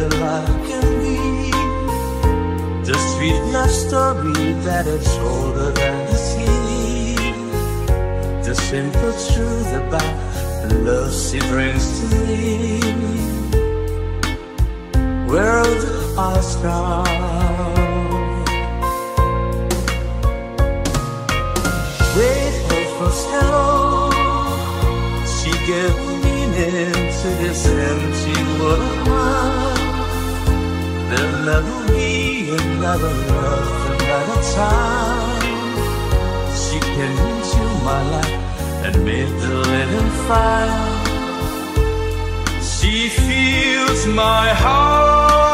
the life can be. The sweet love story that is older than the sea. The simple truth about the love she brings to me. World of stars. Wait for hello. She gave meaning to this empty world. There'll never be another love another time. She came into my life and made the linen fire. She feels my heart.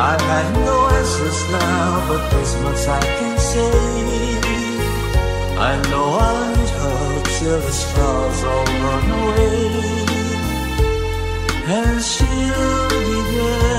I have no answers now, but this much I can say. I know I'll need her till the stars all run away, and she'll be there.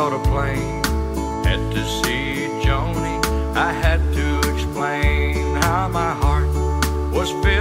caught a plane, had to see Joni. I had to explain how my heart was filled.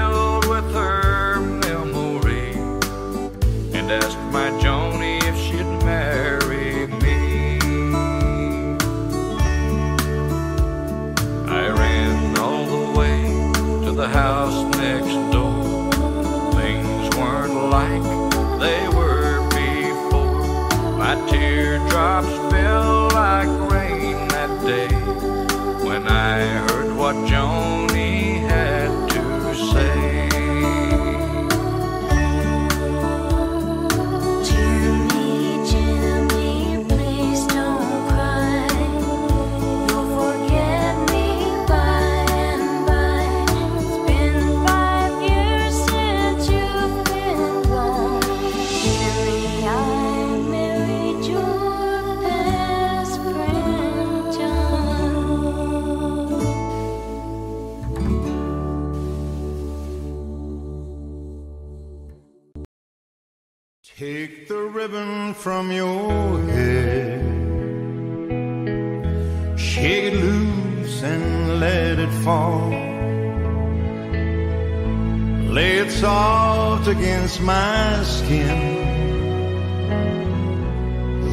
from your head. Shake it loose and let it fall. Lay it soft against my skin,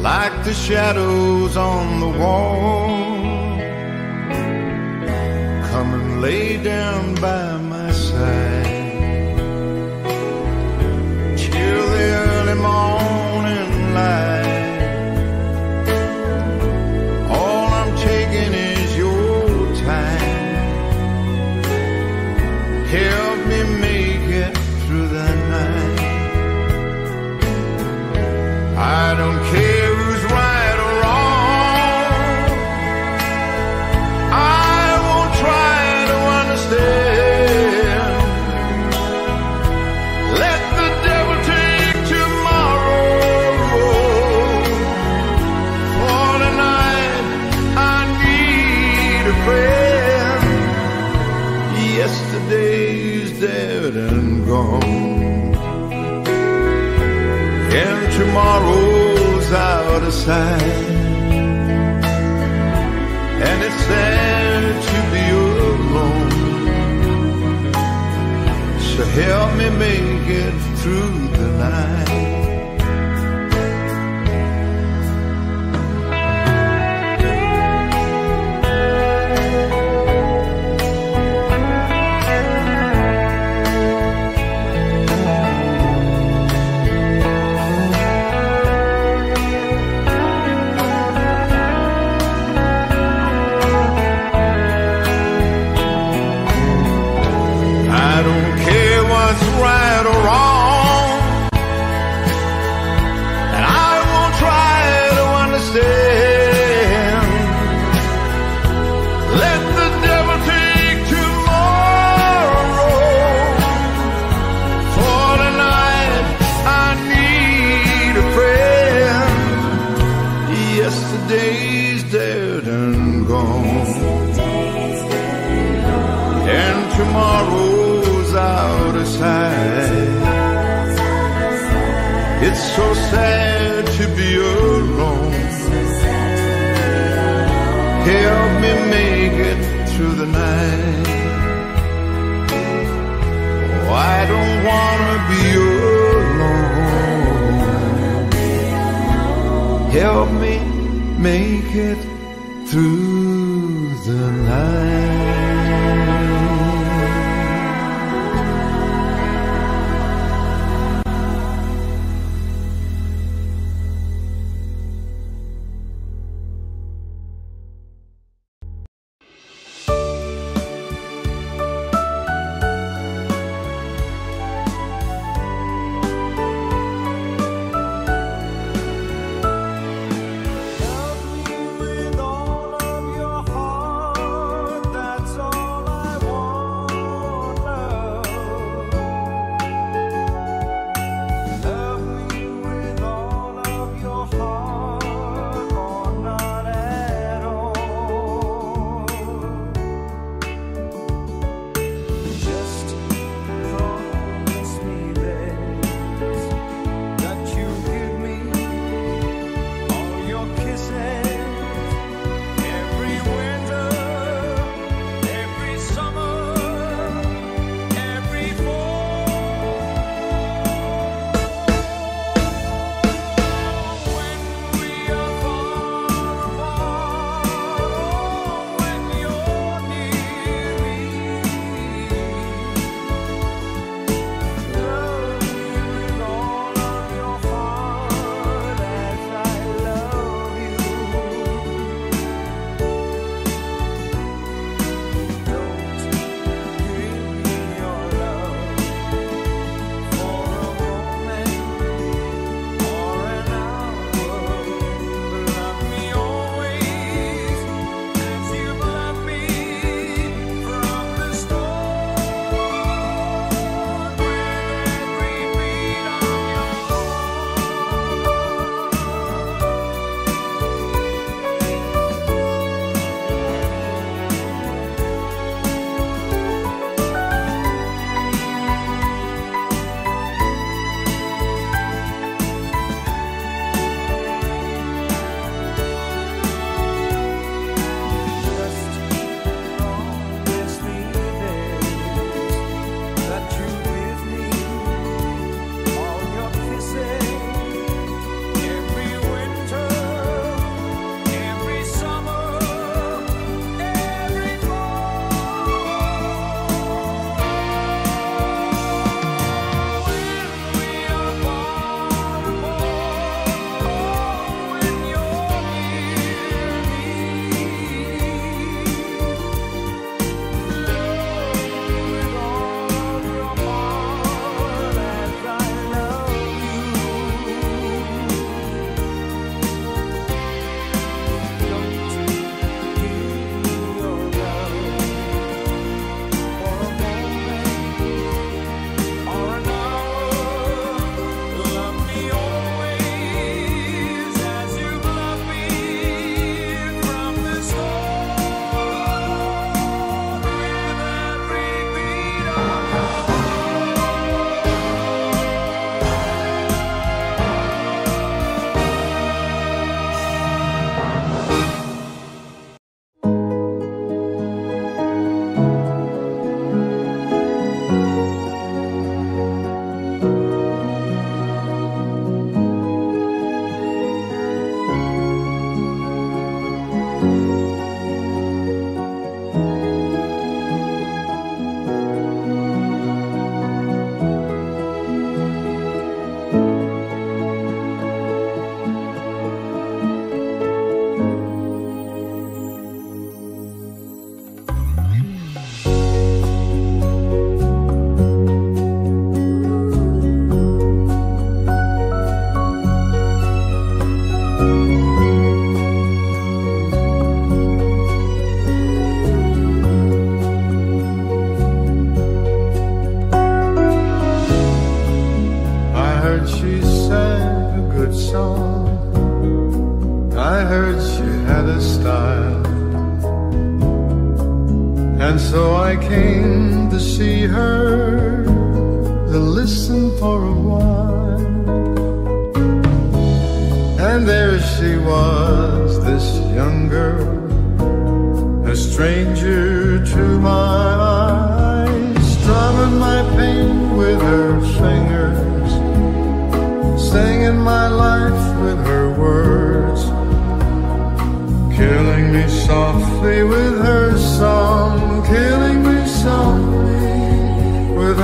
like the shadows on the wall. Come and lay down by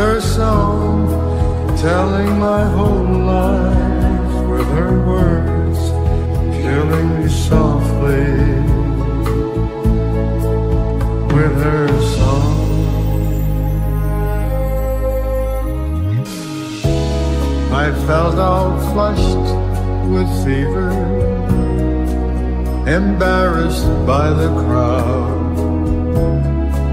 her song, telling my whole life with her words, killing me softly with her song. I felt all flushed with fever, embarrassed by the crowd.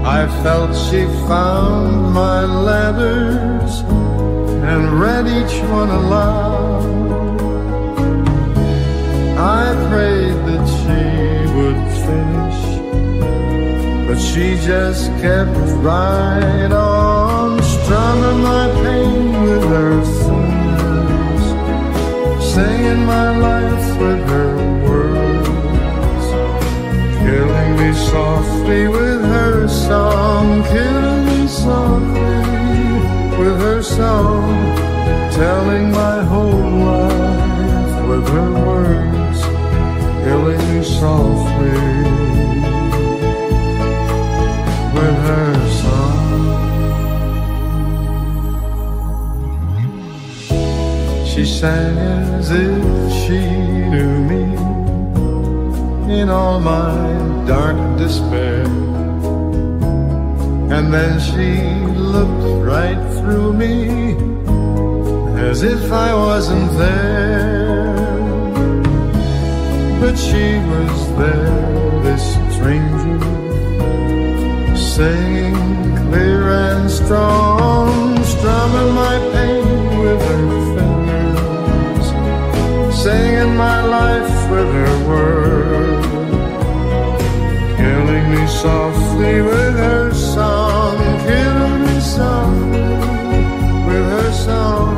I felt she found my letters and read each one aloud. I prayed that she would finish, but she just kept right on strumming my pain with her fingers, singing my life with her killing me softly with her song, killing me softly with her song, telling my whole life with her words, killing me softly with her song. She sang as if she knew me in all my dark despair. And then she looked right through me as if I wasn't there. But she was there, this stranger, singing clear and strong, strumming my pain with her fingers, singing my life with her words, me softly with her song, killing me softly with her song,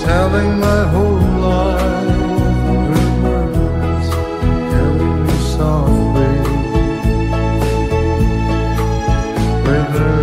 telling my whole life. With words, killing me softly with her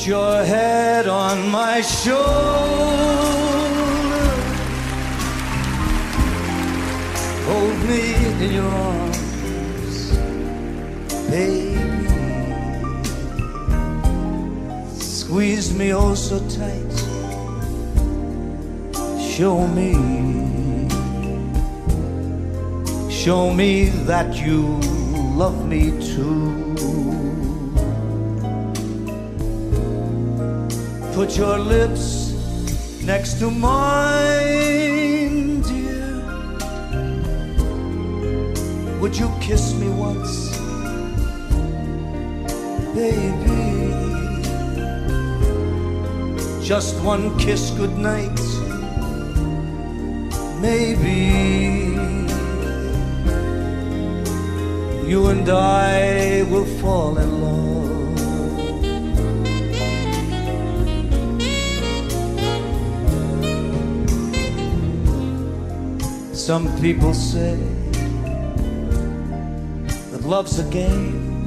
Put your head on my shoulder. Hold me in your arms, baby. Squeeze me oh so tight. Show me, show me that you lips next to mine, dear. Would you kiss me once, baby? Just one kiss, good night. Maybe you and I will fall in love. Some people say that love's a game,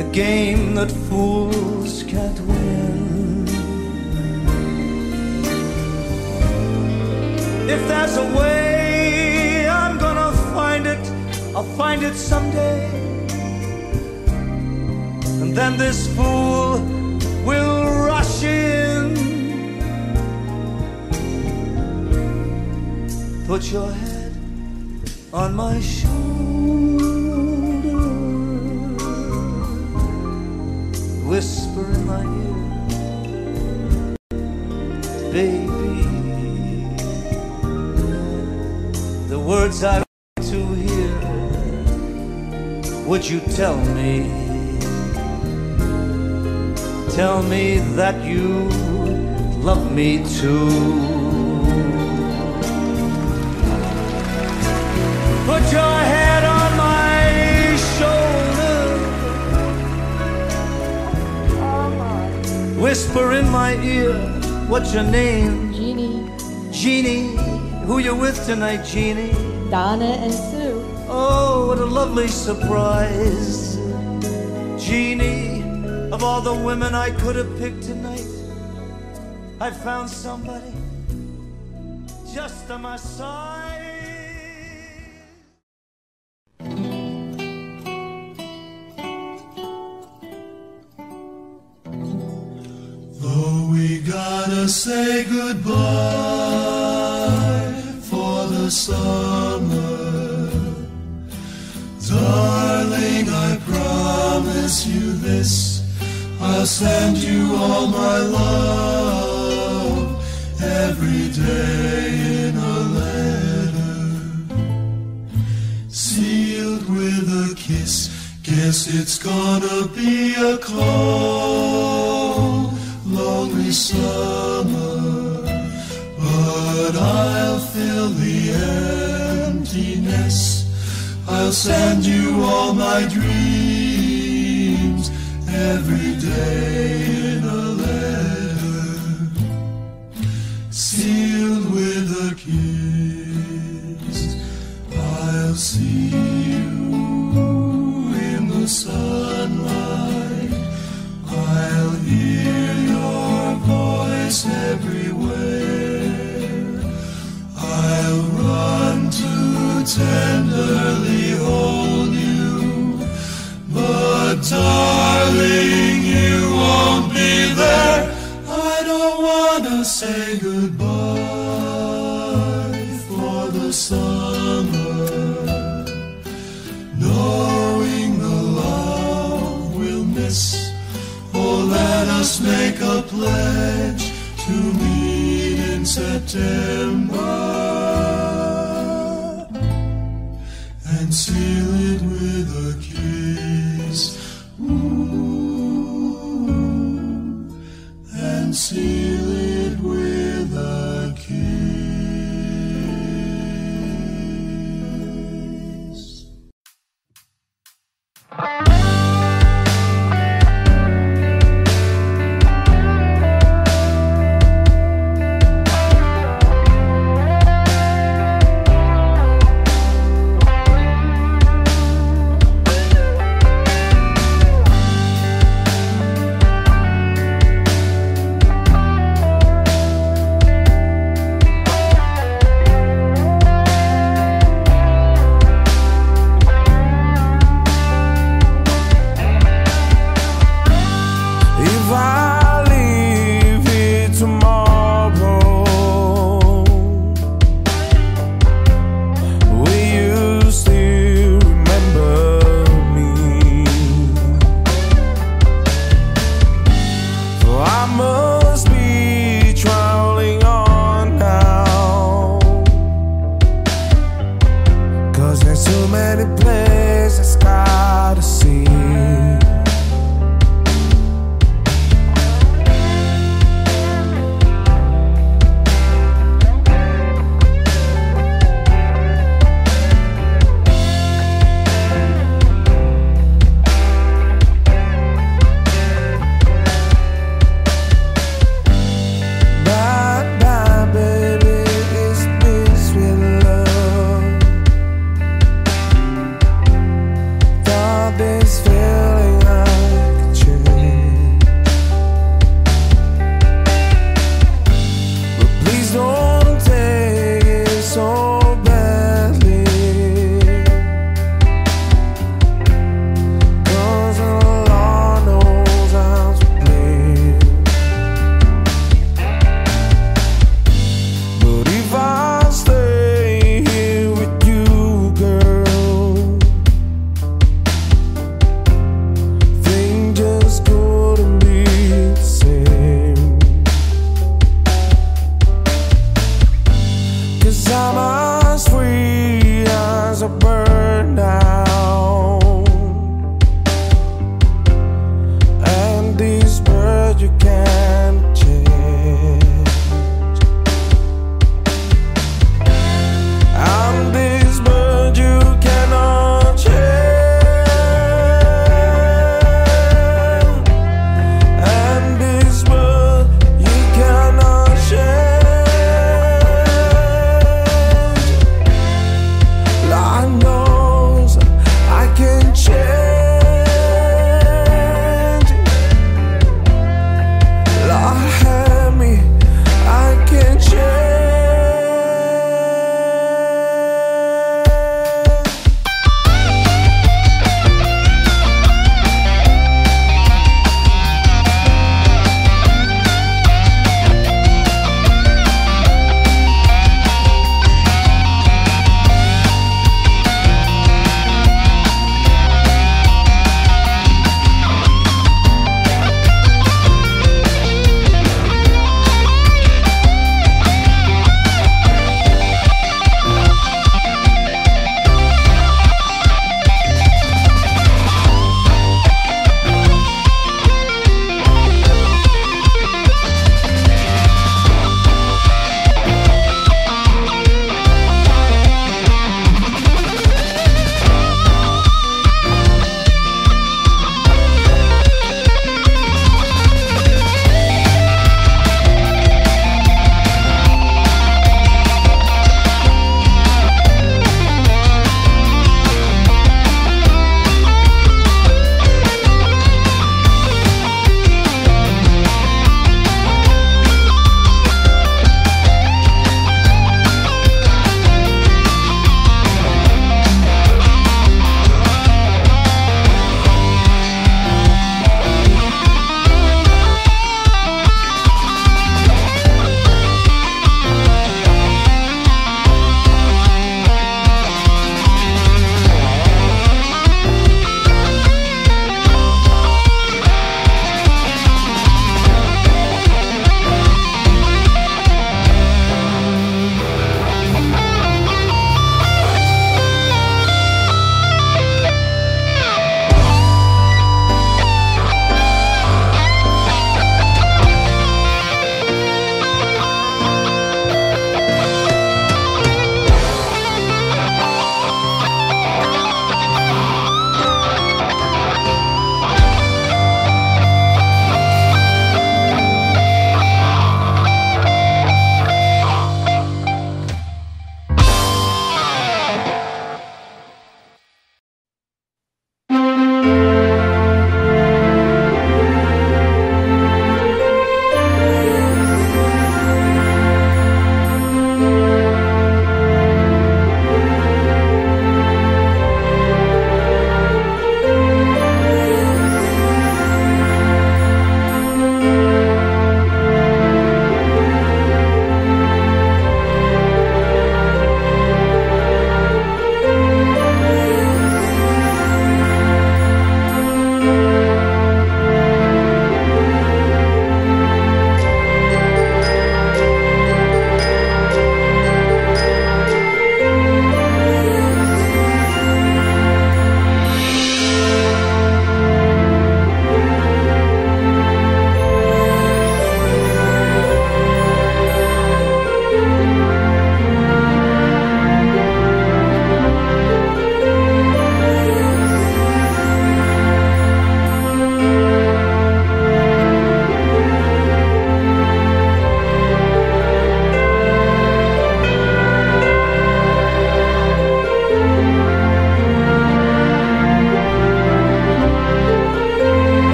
a game that fools can't win. If there's a way, I'm gonna find it, I'll find it someday. And then this fool will rush in. Put your head on my shoulder. Whisper in my ear, baby. The words I want to hear. Would you tell me? Tell me that you love me too. Whisper in my ear, what's your name? Jeannie, Jeannie. Who you with tonight, Jeannie? Donna, and Sue. Oh, what a lovely surprise. Jeannie, of all the women I could have picked tonight, I found somebody just on my side. Goodbye for the summer, darling, I promise you this. I'll send you all my love every day in a letter, sealed with a kiss. Guess it's gonna be a cold, lonely summer, fill the emptiness. I'll send you all my dreams every day September and seal